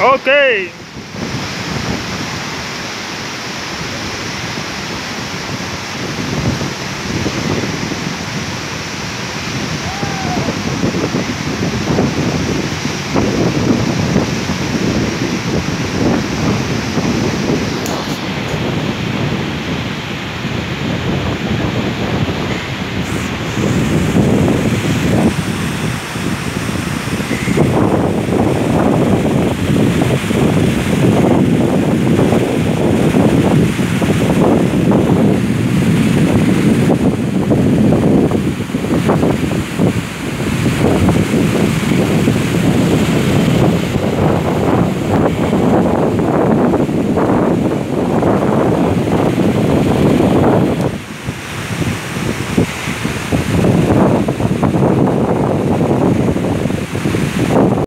Okay.